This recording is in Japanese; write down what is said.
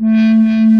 うん。